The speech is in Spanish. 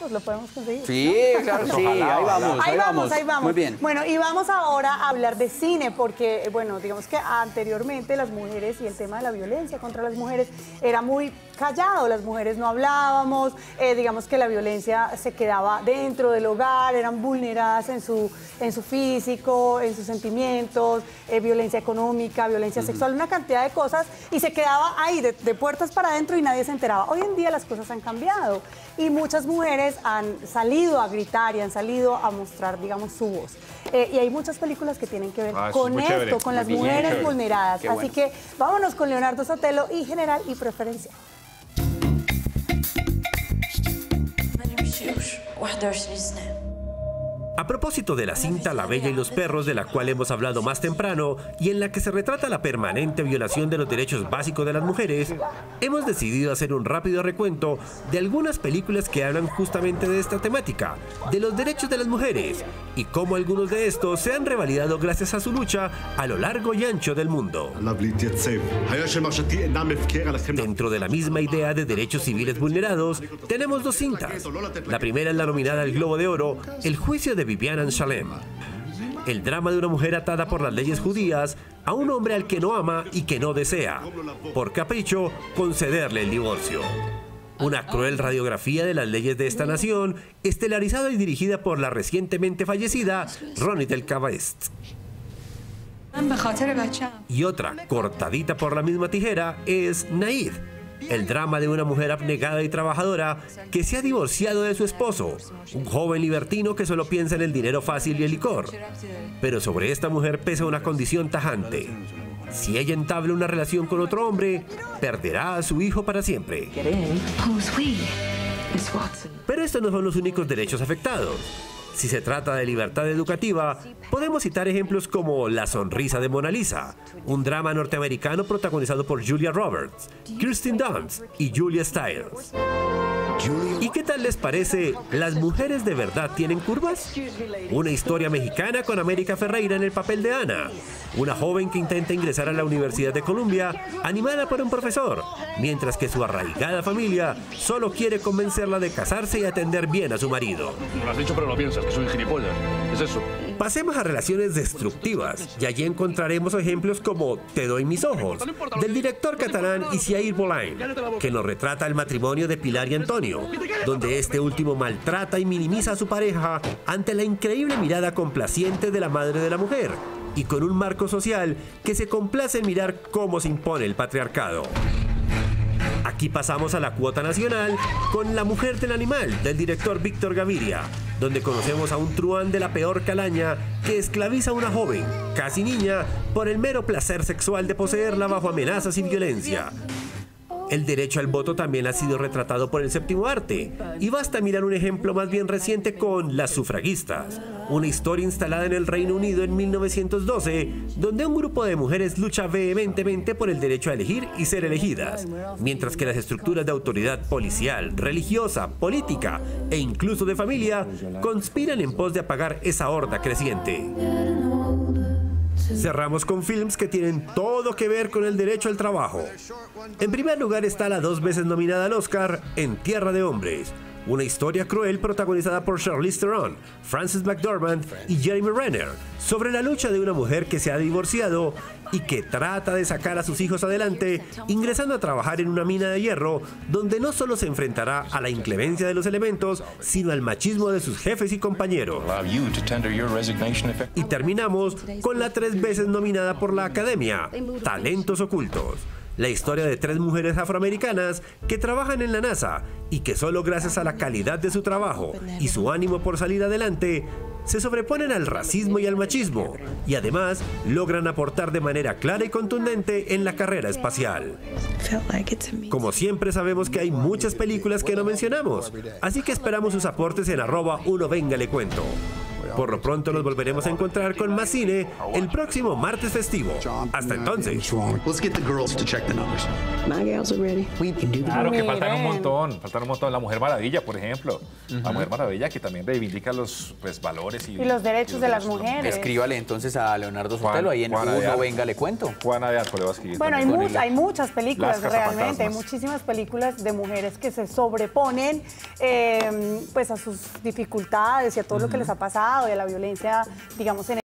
pues lo podemos conseguir. Sí, claro, sí, ahí vamos, Ahí vamos, ahí vamos. Muy bien. Bueno, y vamos ahora a hablar de cine, porque, bueno, digamos que anteriormente las mujeres y el tema de la violencia contra las mujeres era muy callado, las mujeres no hablábamos, eh, digamos que la violencia se quedaba dentro del hogar, eran vulneradas en su, en su físico, en sus sentimientos, eh, violencia económica, violencia sexual, una cantidad de cosas, y se quedaba ahí, de, de puertas para adentro y nadie se enteraba. Hoy en día las cosas han cambiado y muchas mujeres han salido a gritar y han salido a mostrar, digamos, su voz. Eh, y hay muchas películas que tienen que ver con esto, con las mujeres vulneradas. Así que vámonos con Leonardo Sotelo y General y Preferencia. Benim 23 sene. A propósito de la cinta La Bella y los Perros, de la cual hemos hablado más temprano, y en la que se retrata la permanente violación de los derechos básicos de las mujeres, hemos decidido hacer un rápido recuento de algunas películas que hablan justamente de esta temática, de los derechos de las mujeres, y cómo algunos de estos se han revalidado gracias a su lucha a lo largo y ancho del mundo. Dentro de la misma idea de derechos civiles vulnerados, tenemos dos cintas. La primera es la nominada al Globo de Oro, El juicio de Viviana en El drama de una mujer atada por las leyes judías a un hombre al que no ama y que no desea, por capricho, concederle el divorcio. Una cruel radiografía de las leyes de esta nación, estelarizada y dirigida por la recientemente fallecida Ronnie del Cabest. Y otra, cortadita por la misma tijera, es Naid, el drama de una mujer abnegada y trabajadora que se ha divorciado de su esposo, un joven libertino que solo piensa en el dinero fácil y el licor. Pero sobre esta mujer pesa una condición tajante. Si ella entabla una relación con otro hombre, perderá a su hijo para siempre. Pero estos no son los únicos derechos afectados. Si se trata de libertad educativa, podemos citar ejemplos como La sonrisa de Mona Lisa, un drama norteamericano protagonizado por Julia Roberts, Kirsten Dunst y Julia Stiles. ¿Y qué tal les parece Las mujeres de verdad tienen curvas? Una historia mexicana con América Ferreira en el papel de Ana, una joven que intenta ingresar a la Universidad de Columbia animada por un profesor, mientras que su arraigada familia solo quiere convencerla de casarse y atender bien a su marido. Lo has dicho, pero lo piensas, que soy gilipollas. Es eso. Pasemos a relaciones destructivas y allí encontraremos ejemplos como Te doy mis ojos, del director catalán Isiair Bolain, que nos retrata el matrimonio de Pilar y Antonio, donde este último maltrata y minimiza a su pareja ante la increíble mirada complaciente de la madre de la mujer y con un marco social que se complace en mirar cómo se impone el patriarcado. Aquí pasamos a la cuota nacional con La mujer del animal del director Víctor Gaviria, donde conocemos a un truán de la peor calaña que esclaviza a una joven, casi niña, por el mero placer sexual de poseerla bajo amenazas y violencia. El derecho al voto también ha sido retratado por el séptimo arte, y basta mirar un ejemplo más bien reciente con Las sufragistas, una historia instalada en el Reino Unido en 1912, donde un grupo de mujeres lucha vehementemente por el derecho a elegir y ser elegidas, mientras que las estructuras de autoridad policial, religiosa, política e incluso de familia conspiran en pos de apagar esa horda creciente. Cerramos con films que tienen todo que ver con el derecho al trabajo. En primer lugar está la dos veces nominada al Oscar En Tierra de Hombres, una historia cruel protagonizada por Charlize Theron, Frances McDormand y Jeremy Renner, sobre la lucha de una mujer que se ha divorciado y que trata de sacar a sus hijos adelante ingresando a trabajar en una mina de hierro donde no solo se enfrentará a la inclemencia de los elementos, sino al machismo de sus jefes y compañeros. Y terminamos con la tres veces nominada por la Academia, Talentos Ocultos. La historia de tres mujeres afroamericanas que trabajan en la NASA y que solo gracias a la calidad de su trabajo y su ánimo por salir adelante se sobreponen al racismo y al machismo y además logran aportar de manera clara y contundente en la carrera espacial. Como siempre sabemos que hay muchas películas que no mencionamos, así que esperamos sus aportes en arroba uno venga le cuento. Por lo pronto nos volveremos a encontrar con más cine el próximo martes festivo. Hasta entonces. Let's get the girls to check the numbers. My gals are ready. We can do Claro que faltan un montón, faltan un montón. La Mujer Maravilla, por ejemplo. La Mujer Maravilla que también reivindica los pues, valores y, Y los derechos de las derechos mujeres. Escríbale entonces a Leonardo Sotelo ahí en Uno. Venga, le cuento. Juana de Arco le va a escribir. Bueno, hay, también. much- hay muchas películas Las realmente, hay muchísimas películas de mujeres que se sobreponen eh, pues a sus dificultades y a todo lo que les ha pasado y a la violencia, digamos, en